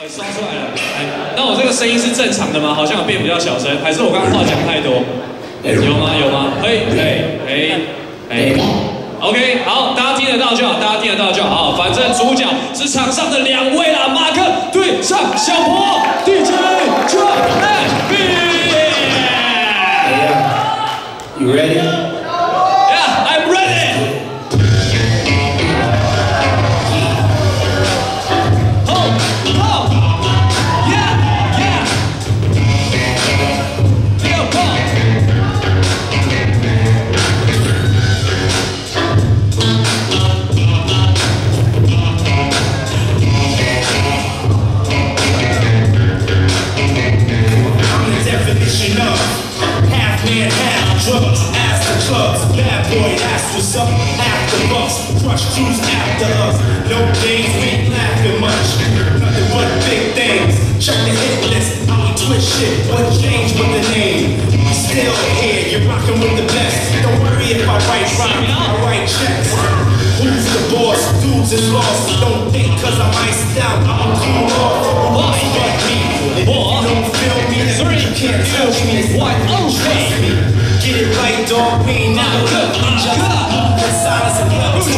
呃，刷出来了。哎，那我这个声音是正常的吗？好像有变比较小声，还是我刚刚话讲太多？有吗？有吗？可以，可以，哎，哎。OK，好，大家听得到就好，大家听得到就好。反正主角是场上的两位啦，马克对上小波，DJ drugs, ask the clubs, bad boy, ask what's up, after bus, crush crews after us, no games, we ain't laughing much, nothing but big things, check the hit list, I twist shit, what changed with the name, we still here, you're rocking with the best, don't worry if I write rhymes, I write checks, who's the boss, dudes is lost, don't think cause I'm iced out, I'm cool off, why can't tell me what, okay. Get it right, dog. We ain't never look. Just the silence and love to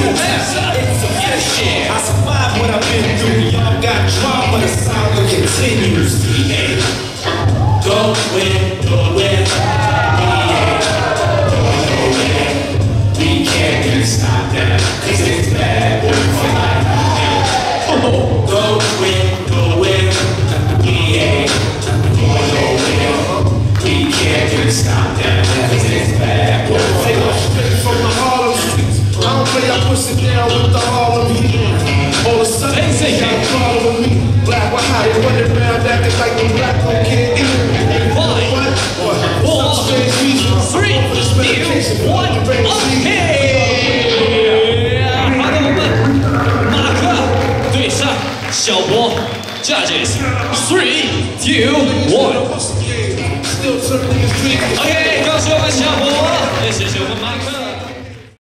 It's a fish. I survived what I've been through. Y'all got drama, the saga continues. Yeah. Go win, go win. We can't stop that, cause it's bad push it down with the Harlem heat. All of a sudden, they got a problem with me. Black, why how they running around acting like the black don't care either. What? What? Four, three, two, one, okay. 马克对上小博，Judges three, two, one. OK，告诉我们小博，也谢谢我们马克。